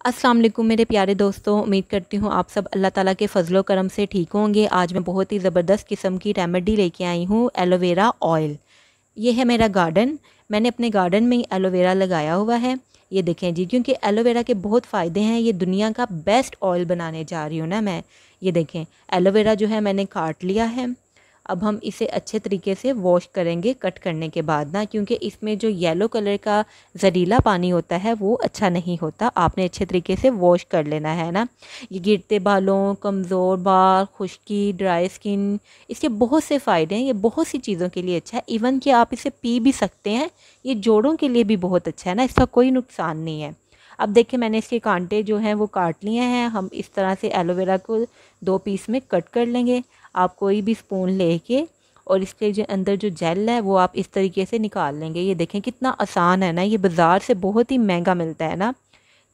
अस्सलाम वालेकुम मेरे प्यारे दोस्तों, उम्मीद करती हूँ आप सब अल्लाह ताला के फजलो करम से ठीक होंगे। आज मैं बहुत ही ज़बरदस्त किस्म की रेमेडी लेके आई हूँ, एलोवेरा ऑयल। ये है मेरा गार्डन। मैंने अपने गार्डन में ही एलोवेरा लगाया हुआ है। ये देखें जी, क्योंकि एलोवेरा के बहुत फ़ायदे हैं, ये दुनिया का बेस्ट ऑयल बनाने जा रही हूँ ना मैं। ये देखें, एलोवेरा जो है मैंने काट लिया है। अब हम इसे अच्छे तरीके से वॉश करेंगे कट करने के बाद ना, क्योंकि इसमें जो येलो कलर का जहरीला पानी होता है, वो अच्छा नहीं होता। आपने अच्छे तरीके से वॉश कर लेना है ना। ये गिरते बालों, कमज़ोर बाल, खुश्की ड्राई स्किन इसके बहुत से फ़ायदे हैं। ये बहुत सी चीज़ों के लिए अच्छा है। इवन कि आप इसे पी भी सकते हैं, ये जोड़ों के लिए भी बहुत अच्छा है ना। इसका कोई नुकसान नहीं है। अब देखिए मैंने इसके कांटे जो हैं वो काट लिए हैं। हम इस तरह से एलोवेरा को दो पीस में कट कर लेंगे। आप कोई भी स्पून लेके और इसके जो अंदर जो जेल है वो आप इस तरीके से निकाल लेंगे। ये देखें कितना आसान है ना, ये बाज़ार से बहुत ही महँगा मिलता है ना।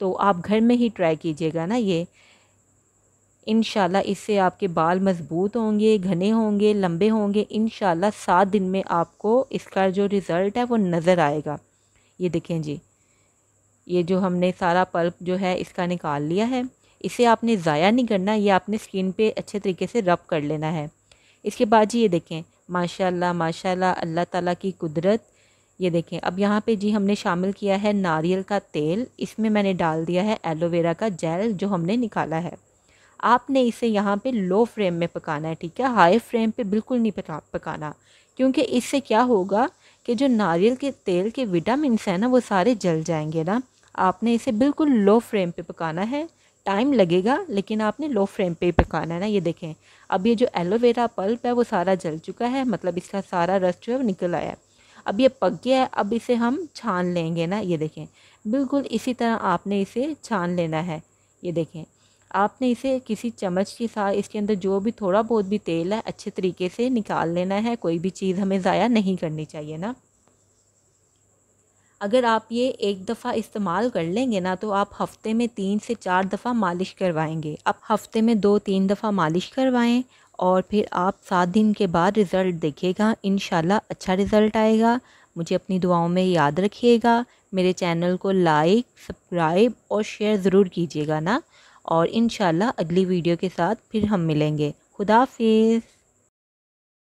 तो आप घर में ही ट्राई कीजिएगा ना ये। इन इससे आपके बाल मज़बूत होंगे, घने होंगे, लंबे होंगे। इन सात दिन में आपको इसका जो रिज़ल्ट है वो नज़र आएगा। ये देखें जी। ये जो हमने सारा पल्प जो है इसका निकाल लिया है। इसे आपने ज़ाया नहीं करना, ये आपने स्किन पे अच्छे तरीके से रब कर लेना है। इसके बाद जी ये देखें, माशाल्लाह माशाल्लाह, अल्लाह ताला की कुदरत। ये देखें, अब यहाँ पे जी हमने शामिल किया है नारियल का तेल। इसमें मैंने डाल दिया है एलोवेरा का जेल जो हमने निकाला है। आपने इसे यहाँ पे लो फ्लेम में पकाना है, ठीक है? हाई फ्लेम पे बिल्कुल नहीं पका, पकाना। क्योंकि इससे क्या होगा कि जो नारियल के तेल के विटामिन हैं ना, वो सारे जल जाएँगे ना। आपने इसे बिल्कुल लो फ्लेम पे पकाना है। टाइम लगेगा, लेकिन आपने लो फ्लेम पे पकाना है ना, ये देखें। अब ये जो एलोवेरा पल्प है, वो सारा जल चुका है मतलब इसका सारा रस जो है निकल आया है। अब ये पक गया है, अब इसे हम छान लेंगे ना, ये देखें। बिल्कुल इसी तरह आपने इसे छान लेना है, ये देखें। आपने इसे किसी चम्मच के साथ, इसके अंदर जो भी थोड़ा बहुत भी तेल है, अच्छे तरीके से निकाल लेना है, कोई भी चीज़ हमें ज़ाया नहीं करनी चाहिए ना। अगर आप ये एक दफ़ा इस्तेमाल कर लेंगे ना तो आप हफ़्ते में तीन से चार दफ़ा मालिश करवाएँगे। आप हफ़्ते में दो तीन दफ़ा मालिश करवाएँ और फिर आप सात दिन के बाद रिज़ल्ट देखिएगा। इन अच्छा रिज़ल्ट आएगा। मुझे अपनी दुआओं में याद रखिएगा। मेरे चैनल को लाइक, सब्सक्राइब और शेयर ज़रूर कीजिएगा ना। और इन अगली वीडियो के साथ फिर हम मिलेंगे। खुदा हाफिज़।